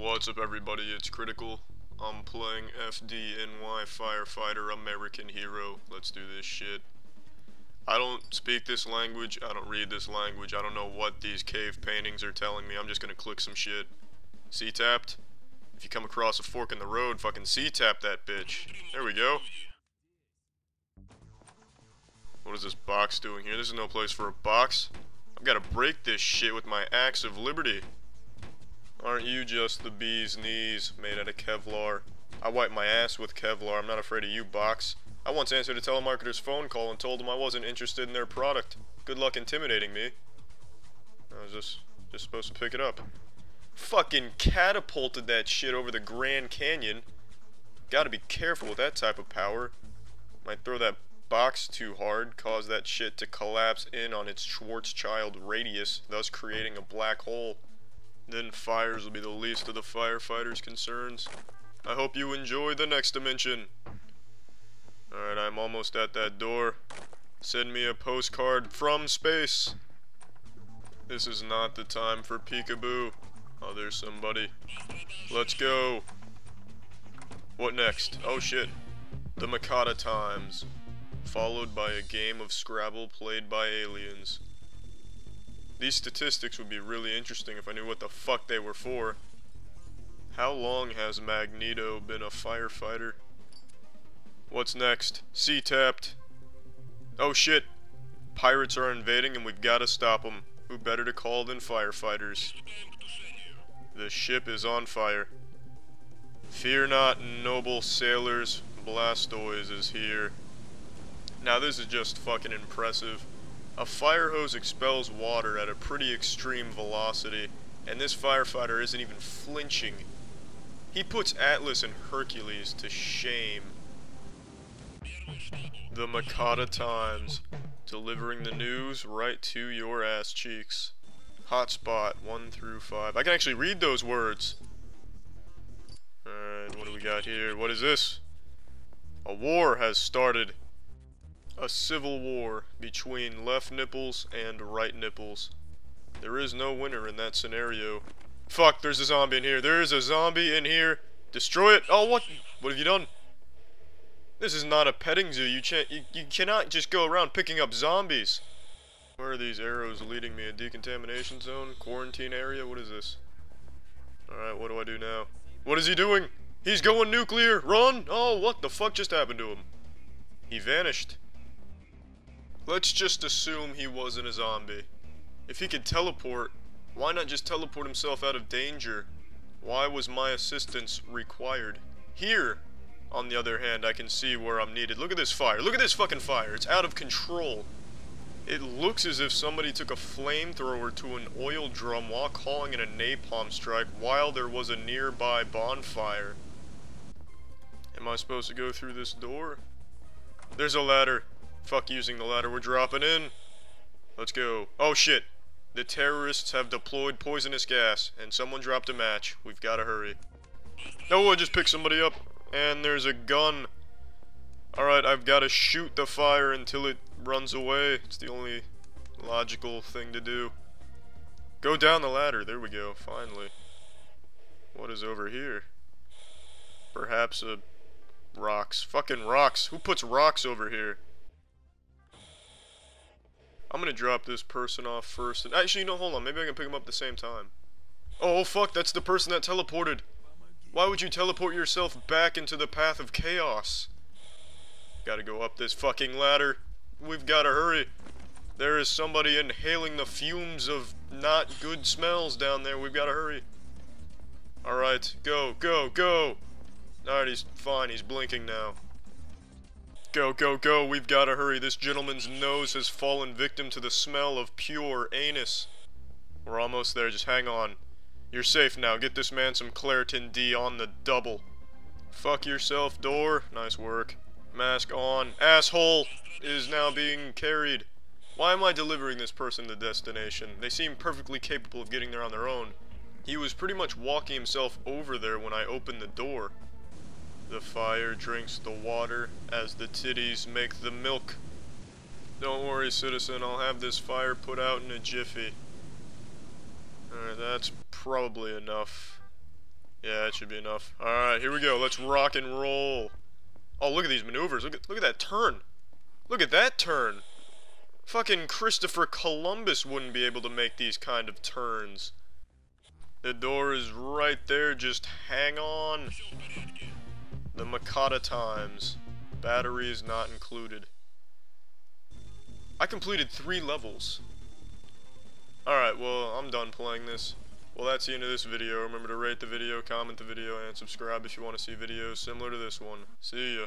What's up everybody, it's Critical. I'm playing FDNY Firefighter American Hero. Let's do this shit. I don't speak this language, I don't read this language, I don't know what these cave paintings are telling me, I'm just gonna click some shit. C-tapped? If you come across a fork in the road, fucking C-tap that bitch. There we go. What is this box doing here? This is no place for a box. I've gotta break this shit with my axe of liberty. Aren't you just the bee's knees made out of Kevlar? I wipe my ass with Kevlar, I'm not afraid of you, box. I once answered a telemarketer's phone call and told him I wasn't interested in their product. Good luck intimidating me. I was just, just supposed to pick it up. Fucking catapulted that shit over the Grand Canyon. Gotta be careful with that type of power. Might throw that box too hard, cause that shit to collapse in on its Schwarzschild radius, thus creating a black hole. Then fires will be the least of the firefighters' concerns. I hope you enjoy the next dimension. Alright, I'm almost at that door. Send me a postcard from space. This is not the time for peekaboo. Oh, there's somebody. Let's go. What next? Oh shit. The Makata Times. Followed by a game of Scrabble played by aliens. These statistics would be really interesting if I knew what the fuck they were for. How long has Magneto been a firefighter? What's next? C-tapped. Oh shit. Pirates are invading and we've gotta stop them. Who better to call than firefighters? The ship is on fire. Fear not, noble sailors. Blastoise is here. Now this is just fucking impressive. A fire hose expels water at a pretty extreme velocity, and this firefighter isn't even flinching. He puts Atlas and Hercules to shame. The Makata Times, delivering the news right to your ass cheeks. Hotspot 1 through 5. I can actually read those words. Alright, what do we got here? What is this? A war has started a civil war between left nipples and right nipples. There is no winner in that scenario. Fuck, there's a zombie in here. There is a zombie in here. Destroy it. Oh, what? What have you done? This is not a petting zoo. You, you, you cannot just go around picking up zombies. Where are these arrows leading me? A decontamination zone? Quarantine area? What is this? Alright, what do I do now? What is he doing? He's going nuclear! Run! Oh, what the fuck just happened to him? He vanished. Let's just assume he wasn't a zombie. If he could teleport, why not just teleport himself out of danger? Why was my assistance required? Here, on the other hand, I can see where I'm needed. Look at this fire. Look at this fucking fire. It's out of control. It looks as if somebody took a flamethrower to an oil drum while calling in a napalm strike while there was a nearby bonfire. Am I supposed to go through this door? There's a ladder. Fuck using the ladder, we're dropping in. Let's go. Oh shit. The terrorists have deployed poisonous gas, and someone dropped a match. We've gotta hurry. No, I just picked somebody up, and there's a gun. Alright, I've gotta shoot the fire until it runs away. It's the only logical thing to do. Go down the ladder. There we go, finally. What is over here? Perhaps a... Rocks. Fucking rocks. Who puts rocks over here? I'm gonna drop this person off first. And actually, no, hold on. Maybe I can pick them up at the same time. Oh, fuck, that's the person that teleported. Why would you teleport yourself back into the path of chaos? Gotta go up this fucking ladder. We've gotta hurry. There is somebody inhaling the fumes of not good smells down there. We've gotta hurry. Alright, go, go, go! Alright, he's fine. He's blinking now. Go, go, go, we've gotta hurry. This gentleman's nose has fallen victim to the smell of pure anus. We're almost there, just hang on. You're safe now. Get this man some Claritin D on the double. Fuck yourself, door. Nice work. Mask on. Asshole is now being carried. Why am I delivering this person to destination? They seem perfectly capable of getting there on their own. He was pretty much walking himself over there when I opened the door. The fire drinks the water as the titties make the milk. Don't worry, citizen, I'll have this fire put out in a jiffy. Alright, that's probably enough. Yeah, that should be enough. Alright, here we go. Let's rock and roll. Oh, look at these maneuvers. Look at, look at that turn. Look at that turn. Fucking Christopher Columbus wouldn't be able to make these kind of turns. The door is right there, just hang on. The Makata times. Batteries not included. I completed three levels. Alright, well, I'm done playing this. Well, that's the end of this video. Remember to rate the video, comment the video, and subscribe if you want to see videos similar to this one. See ya.